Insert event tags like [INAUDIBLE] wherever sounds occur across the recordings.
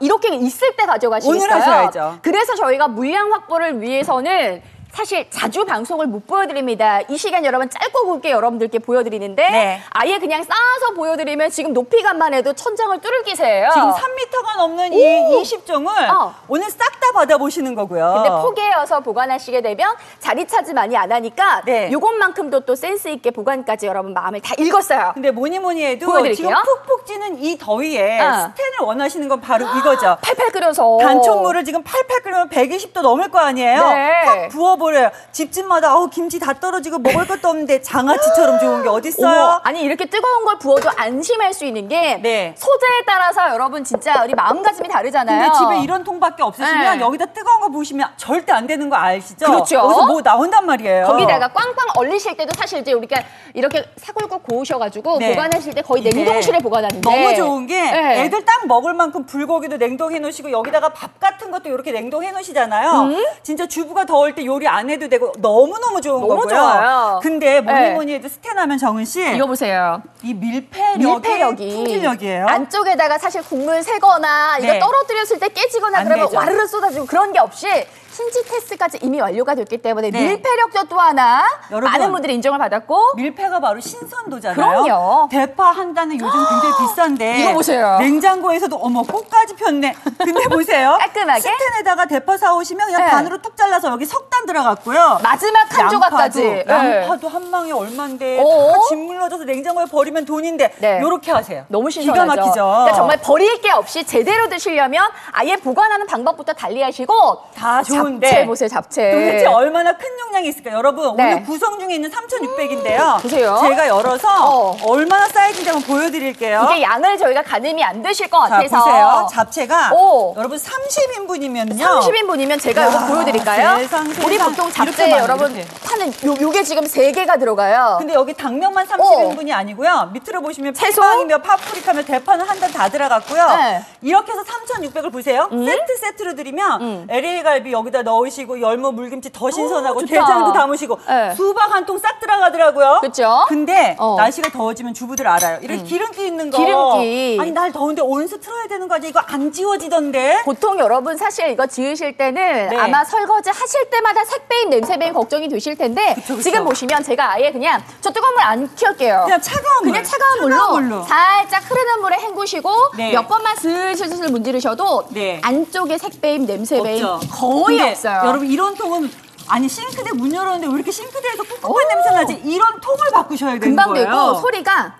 이렇게 있을 때 가져가시겠어요? 오늘 하셔야죠. 그래서 저희가 물량 확보를 위해서는 사실 자주 방송을 못 보여드립니다. 이 시간 여러분 짧고 굵게 여러분들께 보여드리는데 네. 아예 그냥 쌓아서 보여드리면 지금 높이감만 해도 천장을 뚫을 기세예요. 지금 3m가 넘는 오! 이 20종을 어. 오늘 싹 다 받아보시는 거고요. 근데 포개여서 보관하시게 되면 자리 차지 많이 안 하니까 네. 요것만큼도 또 센스 있게 보관까지 여러분 마음을 다 읽었어요. 근데 뭐니 뭐니 해도 보여드릴게요. 지금 푹푹 찌는 이 더위에 어. 스텐을 원하시는 건 바로 이거죠. [GASPS] 팔팔 끓여서 단촛물을 지금 팔팔 끓이면 120도 넘을 거 아니에요? 네. 확 부어 버려요. 집집마다 아우 김치 다 떨어지고 먹을 것도 없는데 장아찌처럼 좋은 게 어머, 어딨어요? 아니 이렇게 뜨거운 걸 부어도 안심할 수 있는 게 네. 소재에 따라서 여러분 진짜 우리 마음가짐이 다르잖아요. 근데 집에 이런 통밖에 없으시면 네. 여기다 뜨거운 거 부으시면 절대 안 되는 거 아시죠? 그렇죠. 여기서 뭐 나온단 말이에요. 거기다가 꽝꽝 얼리실 때도 사실 이제 우리가 이렇게 사골국 고우셔가지고 네. 보관하실 때 거의 이게 냉동실에 보관하는데 너무 좋은 게 네. 애들 딱 먹을 만큼 불고기도 냉동해 놓으시고 여기다가 밥 같은 것도 이렇게 냉동해 놓으시잖아요. 음? 진짜 주부가 더울 때 요리 안 해도 되고 너무너무 좋은 너무 거고요. 좋아요. 근데 뭐니 네. 뭐니 해도 스텐하면 정은 씨, 이거 보세요. 이 밀폐력이, 밀폐력이 품질력이에요. 안쪽에다가 사실 국물 새거나 네. 이거 떨어뜨렸을 때 깨지거나 안 그러면 되죠. 와르르 쏟아지고 그런 게 없이 힌지 테스트까지 이미 완료가 됐기 때문에 네. 밀폐력도 또 하나 여러분, 많은 분들이 인정을 받았고 밀폐가 바로 신선도잖아요. 그럼요. 대파 한 단은 요즘 굉장히 비싼데 이거 보세요. 냉장고에서도 어머 꽃까지 폈네. 근데 [LAUGHS] 보세요. 깔끔하게? 스텐에다가 대파 사오시면 그냥 네. 반으로 툭 잘라서 여기 석단 들어갔고요. 마지막 한 조각까지 네. 양파도 한 망에 얼만데 오. 다 짓물러져서 냉장고에 버리면 돈인데 네. 요렇게 하세요. 너무 기가 신선하죠. 막히죠. 그러니까 정말 버릴 게 없이 제대로 드시려면 아예 보관하는 방법부터 달리하시고 다 좋은 데 잡채 보세요, 잡채. 도대체 얼마나 큰 용량이 있을까? 여러분 네. 오늘 구성 중에 있는 3,600인데요. 보세요. 제가 열어서 어. 얼마나 사이즈인지 한번 보여드릴게요. 이게 양을 저희가 가늠이 안 되실 것 자 같아서 보세요. 잡채가 오. 여러분 30인분이면요. 30인분이면 제가 야, 이거 보여드릴까요? 세상, 세상. 우리 보통 잡채 여러분 이렇게. 파는 요, 요게 지금 세개가 들어가요. 근데 여기 당면만 30인분이 아니고요. 밑으로 보시면 채소? 피망이며 파프리카며 대파는 한 단 다 들어갔고요. 네. 이렇게 해서 3,600을 보세요. 세트 세트로 드리면 음. LA 갈비 여기다 넣으시고 열무 물김치 더 신선하고 좋다. 게장도 담으시고 네. 수박 한 통 싹 들어가더라고요. 그쵸? 근데 어. 음. 날씨가 더워지면 주부들 알아요. 이렇게 기름기 있는 거. 기름기. 아니 날 더운데 온수 틀어야 되는 거 아니야? 이거 안 지워지던데. 보통 여러분 사실 이거 지으실 때는 네. 아마 설거지 하실 때마다 색배임, 냄새배임 걱정이 되실 텐데 그쵸, 그쵸. 지금 보시면 제가 아예 그냥 저 뜨거운 물 안 키울게요. 그냥 차가운 물. 그냥 차가운 물로, 차가운 물로. 살짝 흐르는 물에 헹구시고 네. 몇 번만 슬슬슬 문지르셔도 네. 안쪽에 색배임, 냄새배임. 거의 근데 없어요. 여러분 이런 통은 아니 싱크대 문 열었는데 왜 이렇게 싱크대에서 꿉꿉한 오. 냄새 나지? 이런 통을 바꾸셔야 되는 금방 거예요. 되고 소리가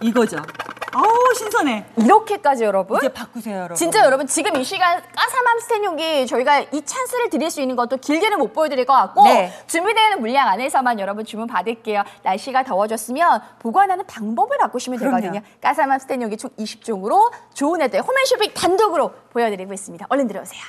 이거죠. 아우 신선해. 이렇게까지 여러분. 이제 바꾸세요, 여러분. 진짜 여러분 지금 이 시간 까사맘 스탠용기 저희가 이 찬스를 드릴 수 있는 것도 길게는 못 보여드릴 것 같고 네. 준비되는 물량 안에서만 여러분 주문 받을게요. 날씨가 더워졌으면 보관하는 방법을 바꾸시면 그럼요. 되거든요. 까사맘 스탠용기 총 20종으로 좋은 애들 홈앤쇼핑 단독으로 보여드리고 있습니다. 얼른 들어오세요.